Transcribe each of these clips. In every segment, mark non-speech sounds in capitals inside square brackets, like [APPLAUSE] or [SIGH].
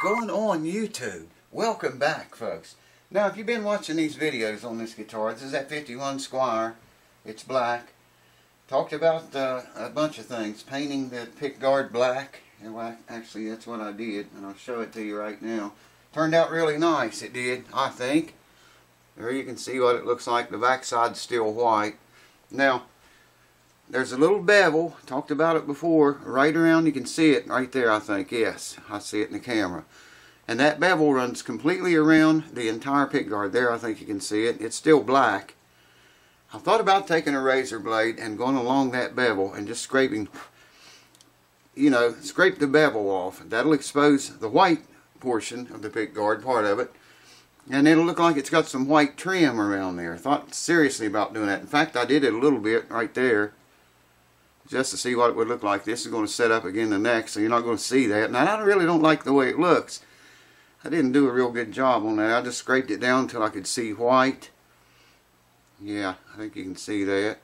going on YouTube? Welcome back, folks. Now, if you've been watching these videos on this guitar, this is that 51 Squier. It's black. Talked about uh, a bunch of things. Painting the pickguard black. Well, actually, that's what I did, and I'll show it to you right now. Turned out really nice, it did, I think. There you can see what it looks like. The backside's still white. Now, there's a little bevel, talked about it before, right around, you can see it right there I think, yes, I see it in the camera. And that bevel runs completely around the entire pick guard There I think you can see it. It's still black. I thought about taking a razor blade and going along that bevel and just scraping, you know, scrape the bevel off. That'll expose the white portion of the pick guard, part of it. And it'll look like it's got some white trim around there. I thought seriously about doing that. In fact, I did it a little bit right there just to see what it would look like. This is going to set up again the next, so you're not going to see that. Now, I really don't like the way it looks. I didn't do a real good job on that. I just scraped it down until I could see white. Yeah, I think you can see that.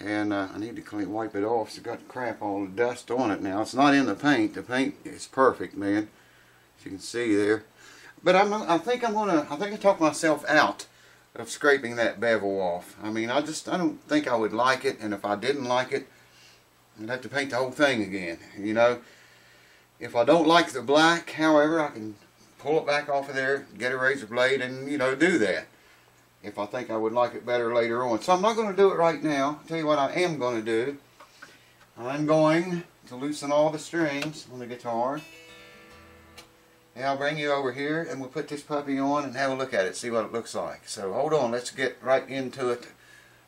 And uh, I need to clean, wipe it off. It's got crap, all the dust on it now. It's not in the paint. The paint is perfect, man. As you can see there. But I'm, I think I'm gonna. I think I talked myself out of scraping that bevel off. I mean, I just I don't think I would like it. And if I didn't like it, I'd have to paint the whole thing again. You know, if I don't like the black, however, I can pull it back off of there, get a razor blade, and you know do that. If I think I would like it better later on. So I'm not going to do it right now. I'll tell you what I am going to do. I'm going to loosen all the strings on the guitar. And I'll bring you over here and we'll put this puppy on and have a look at it, see what it looks like. So hold on, let's get right into it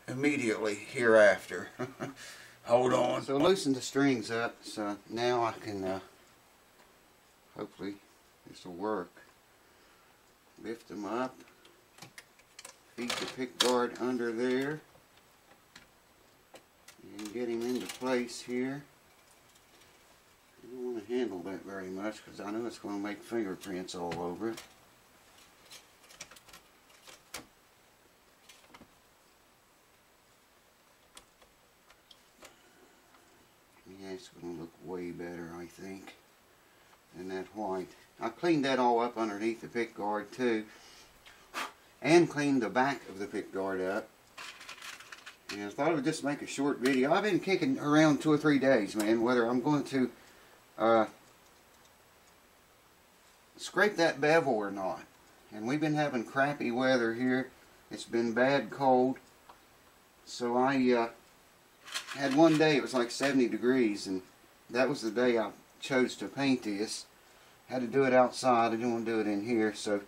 immediately hereafter. [LAUGHS] hold on. So loosen the strings up so now I can uh, hopefully this will work. Lift them up. Feed the pick guard under there. And get him into place here. I don't want to handle that very much because I know it's going to make fingerprints all over it. Yeah, it's going to look way better, I think, than that white. I cleaned that all up underneath the pick guard too. And cleaned the back of the pick guard up. And I thought I would just make a short video. I've been kicking around two or three days, man, whether I'm going to uh, scrape that bevel or not. And we've been having crappy weather here. It's been bad cold. So I uh, had one day, it was like 70 degrees, and that was the day I chose to paint this. Had to do it outside. I didn't want to do it in here, so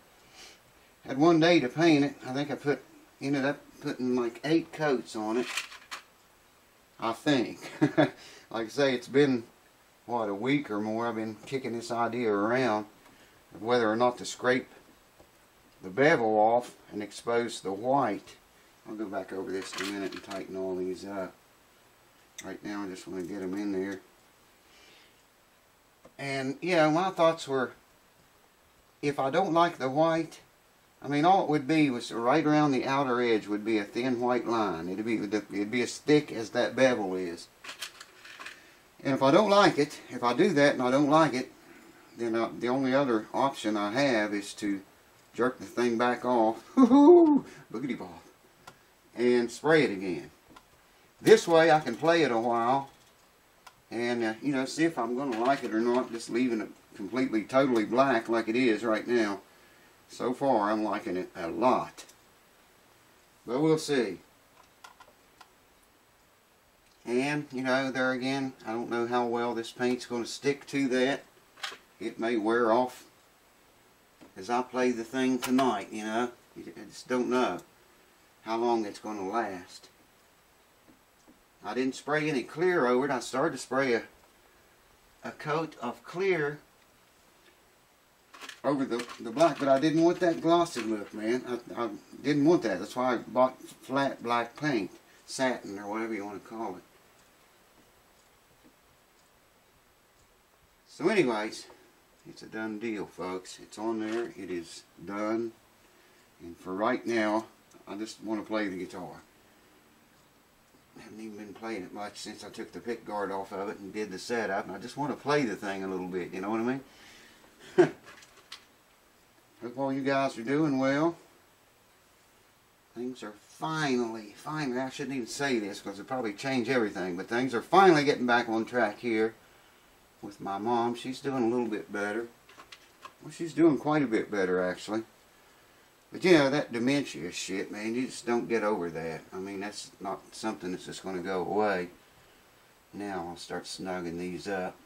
had one day to paint it. I think I put ended up putting like eight coats on it. I think. [LAUGHS] like I say, it's been what a week or more. I've been kicking this idea around of whether or not to scrape the bevel off and expose the white. I'll go back over this in a minute and tighten all these up. Right now, I just want to get them in there. And yeah, my thoughts were, if I don't like the white, I mean, all it would be was right around the outer edge would be a thin white line. It'd be it'd be as thick as that bevel is. And if I don't like it, if I do that and I don't like it, then I, the only other option I have is to jerk the thing back off, [LAUGHS] boogity ball, and spray it again. This way I can play it a while. And uh, you know see if I'm going to like it or not just leaving it completely totally black like it is right now. So far I'm liking it a lot. But we'll see. And you know there again I don't know how well this paint's going to stick to that. It may wear off as I play the thing tonight you know. I just don't know how long it's going to last I didn't spray any clear over it. I started to spray a, a coat of clear over the, the black, but I didn't want that glossy look, man. I, I didn't want that. That's why I bought flat black paint, satin or whatever you want to call it. So anyways, it's a done deal, folks. It's on there. It is done. And for right now, I just want to play the guitar haven't even been playing it much since I took the pick guard off of it and did the setup. And I just want to play the thing a little bit, you know what I mean? [LAUGHS] Hope all you guys are doing well. Things are finally, finally, I shouldn't even say this because it probably change everything, but things are finally getting back on track here with my mom. She's doing a little bit better. Well, she's doing quite a bit better, actually. But you know, that dementia shit, man, you just don't get over that. I mean, that's not something that's just going to go away. Now I'll start snugging these up.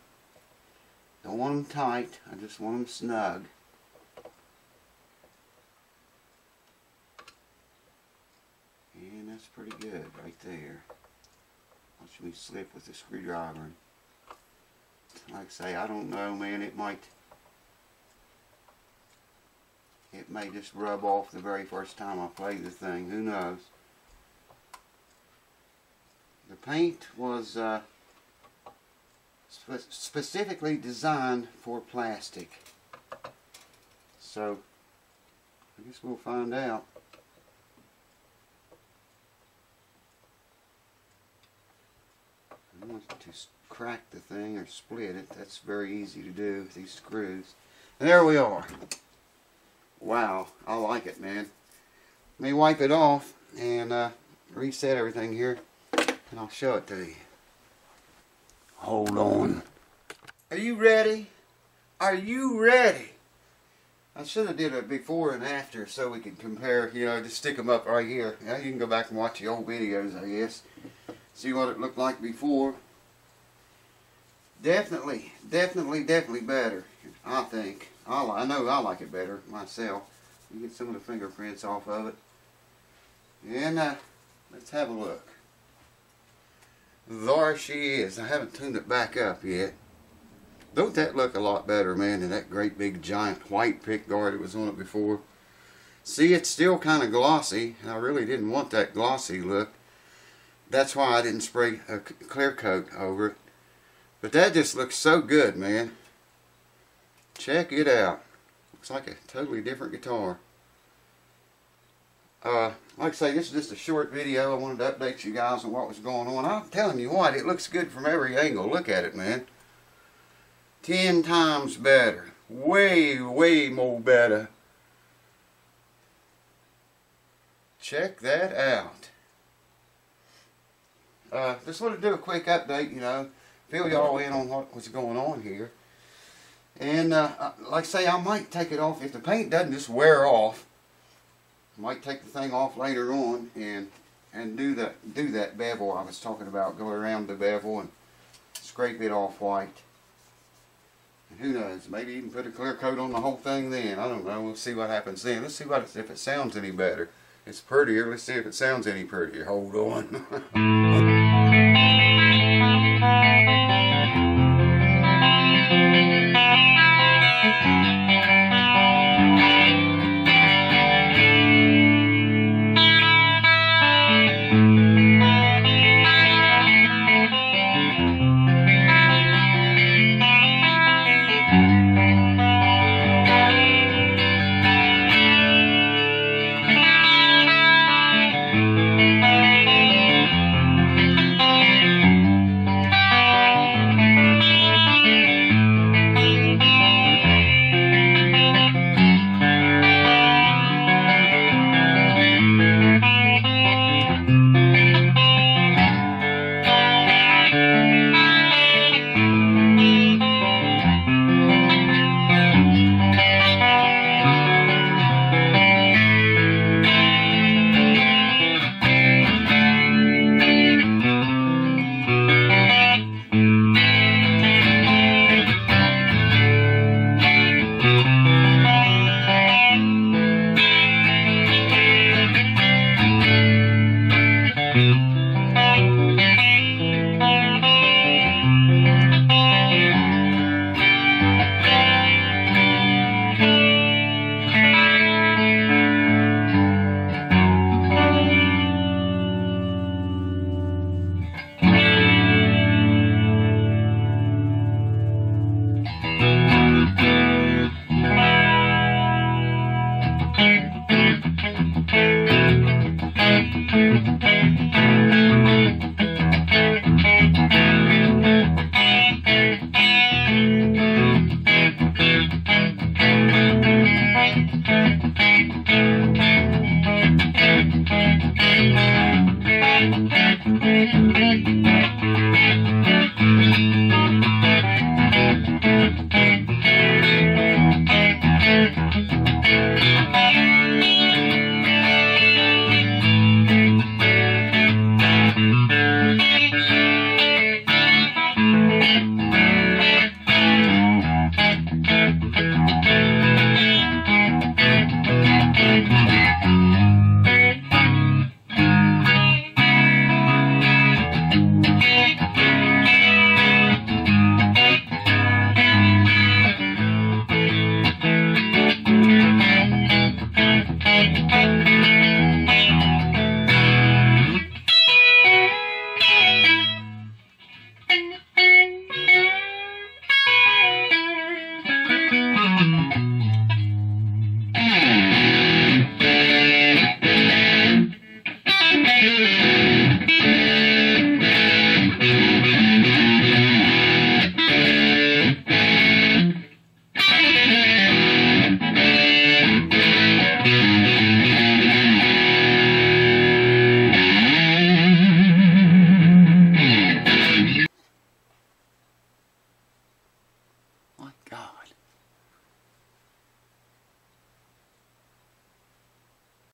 Don't want them tight, I just want them snug. And that's pretty good right there. Watch me slip with the screwdriver. Like I say, I don't know, man, it might it may just rub off the very first time I play the thing. Who knows? The paint was uh, spe specifically designed for plastic. So, I guess we'll find out. I want to crack the thing or split it. That's very easy to do with these screws. And there we are. Wow, I like it, man. Let me wipe it off and uh, reset everything here, and I'll show it to you. Hold on. Are you ready? Are you ready? I should have did a before and after so we could compare, you know, just stick them up right here. Yeah, you can go back and watch the old videos, I guess. See what it looked like before. Definitely, definitely, definitely better, I think. I, I know I like it better myself. You get some of the fingerprints off of it. And uh, let's have a look. There she is. I haven't tuned it back up yet. Don't that look a lot better, man, than that great big giant white pick guard that was on it before? See, it's still kind of glossy. And I really didn't want that glossy look. That's why I didn't spray a clear coat over it. But that just looks so good, man. Check it out. Looks like a totally different guitar. Uh, like I say, this is just a short video. I wanted to update you guys on what was going on. I'm telling you what, it looks good from every angle. Look at it, man. Ten times better. Way, way more better. Check that out. Uh, just want to do a quick update, you know, fill y'all in on what was going on here. And uh, uh, like I say, I might take it off if the paint doesn't just wear off. I might take the thing off later on and and do that do that bevel I was talking about. Go around the bevel and scrape it off white. And who knows? Maybe even put a clear coat on the whole thing then. I don't know. We'll see what happens then. Let's see what if it sounds any better. It's prettier. Let's see if it sounds any prettier. Hold on. [LAUGHS]